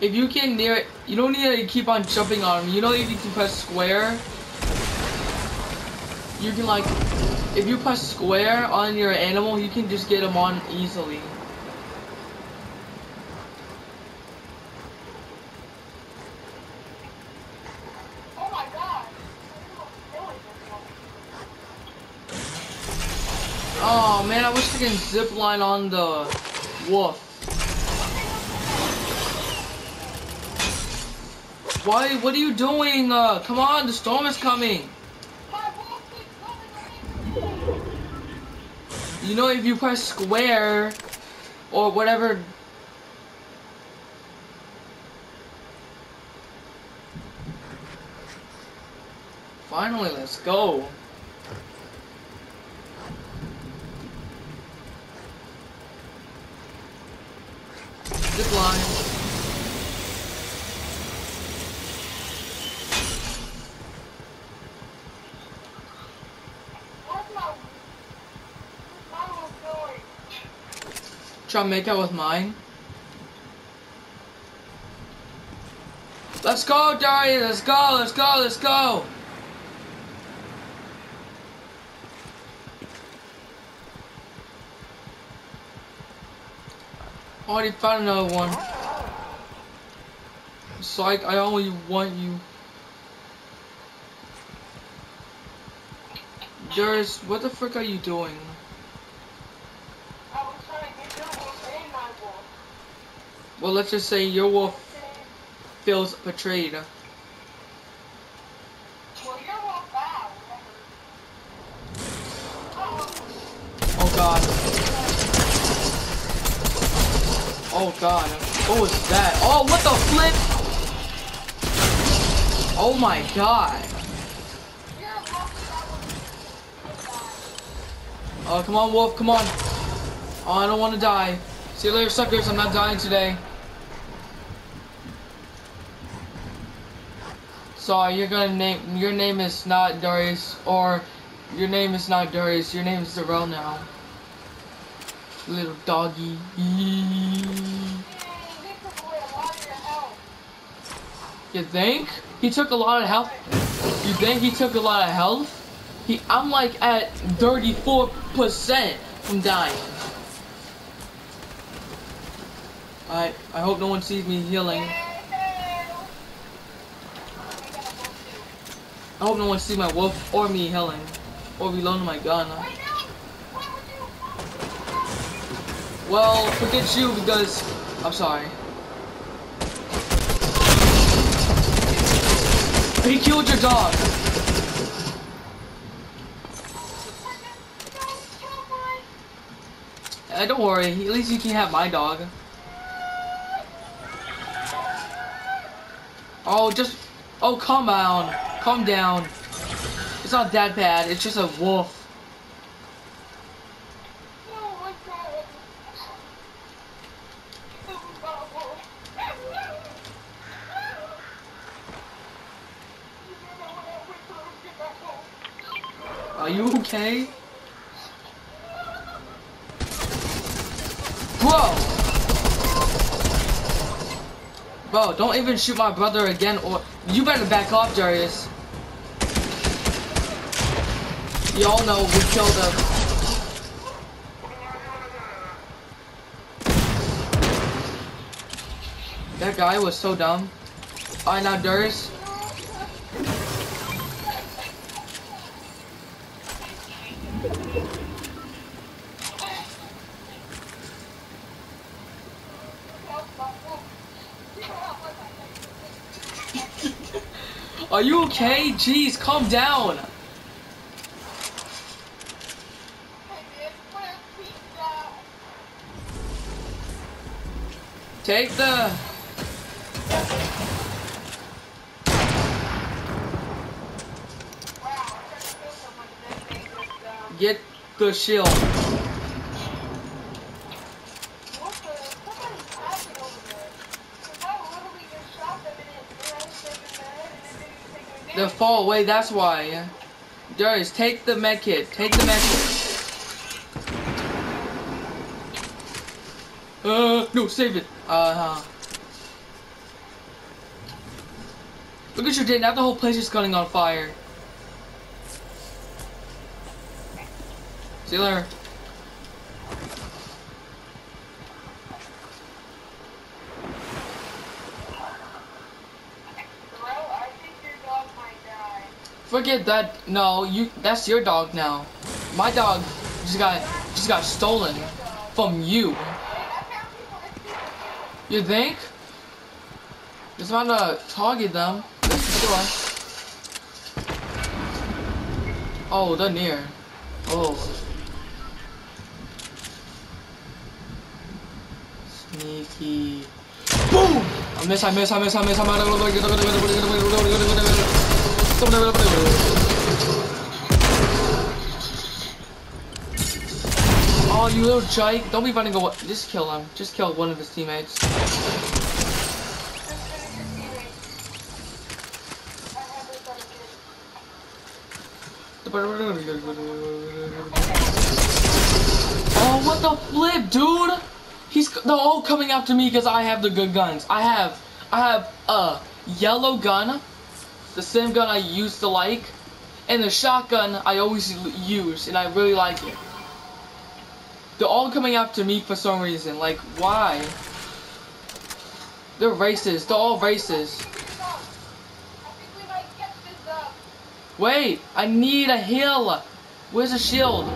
if you can near it, you don't need to keep on jumping on them. You know if you can press square, you can like, if you press square on your animal, you can just get them on easily. Oh my god. Oh man, I wish I can zip line on the wolf. Why? What are you doing? Uh, come on, the storm is coming. You know, if you press square or whatever. Finally, let's go. Zip line. What's my my wolf doing? Try make out with mine. Let's go, Darius. Let's go. Let's go. Let's go. Already found another one. Psych, I only want you. Darius, what the frick are you doing? I was trying to get your wolf and my wolf. Well, let's just say your wolf feels betrayed. Well, your wolf bad. Oh, god. Oh god. What was that? Oh, what the flip? Oh my god. your wolf that was Oh, come on, wolf, come on. Oh, I don't want to die. See you later, suckers. I'm not dying today. Sorry, you're gonna name. Your name is not Darius, or your name is not Darius. Your name is Darrell now. Little doggy. You think? He took a lot of health? You think he took a lot of health? He, I'm like at 34% from dying. I, I hope no one sees me healing. I hope no one sees my wolf or me healing. Or reloading my gun. Well, forget you because I'm sorry. He killed your dog. Uh, don't worry, at least you can have my dog. Oh, just, oh, come down, calm down. It's not that bad. It's just a wolf. Are you okay? Bro! Bro, don't even shoot my brother again or you better back off, Darius. Y'all know we killed him. That guy was so dumb. Alright now Darius. Are you okay? Jeez, calm down. Take the get the shield. They'll fall away, that's why. Darius, take the med kit. Take the med Uh, no, save it. Uh huh. Look at your day. Now the whole place is going on fire. See you later. Bro, I think your dog might die. Forget that. No, you. That's your dog now. My dog just got just got stolen from you. Hey, I found people that see You think? Just want to target them. Sure. Oh, they're near. Oh. Sneaky. Boom! I miss, I miss, I miss, I miss, Oh, you little Jake. Don't be running away. Just kill him. Just kill one of his teammates. Oh, what the flip, dude? He's they're all coming after me because I have the good guns. I have I have a yellow gun, the same gun I used to like, and the shotgun I always use, and I really like it. They're all coming after me for some reason. Like, why? They're racist. They're all racist. Wait, I need a heal. Where's the shield?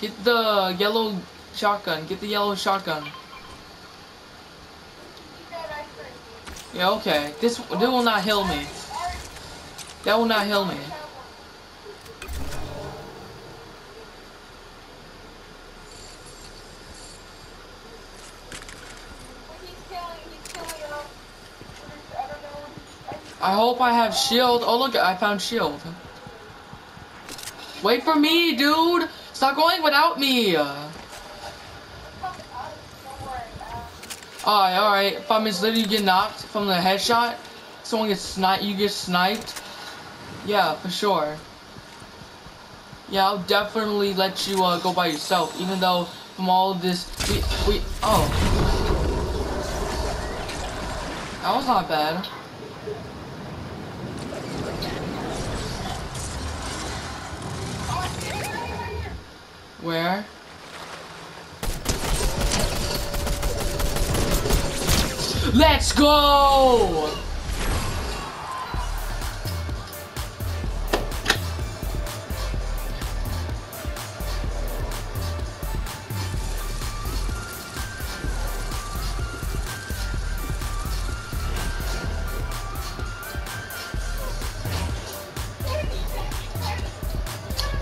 Get the yellow shotgun. Get the yellow shotgun. Yeah, okay. This this will not heal me. That will not heal me. I hope I have shield. Oh look, I found shield. Wait for me, dude. Stop going without me. Alright, alright. If I'm just literally you get knocked from the headshot, someone gets sniped, you get sniped. Yeah, for sure. Yeah, I'll definitely let you uh, go by yourself, even though from all this, we, we, oh. That was not bad. Where? Let's go!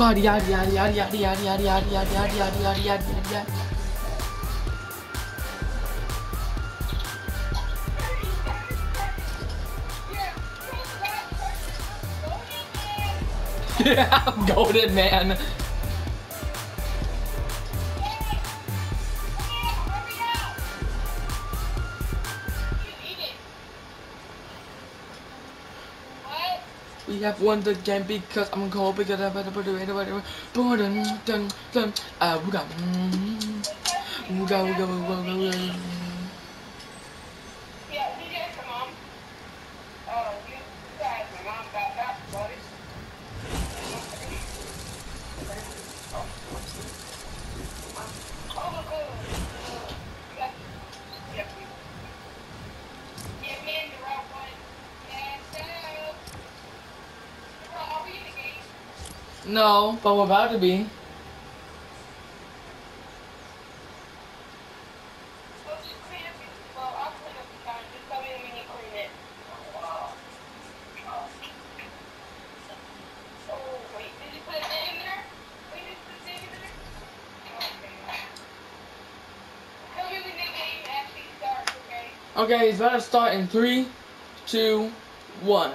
Body yada yada yada yada yada yada yada yada yada yada yada yada yada yada. Yeah, I'm golden man. We have won the game because I'm cold because I'm had a pretty way to whatever. Boom, dun, dun, uh, mm-hmm. we got, we got. We got, we got, we got, we got. When the game about to be. Okay, it's about to start in three, two, one.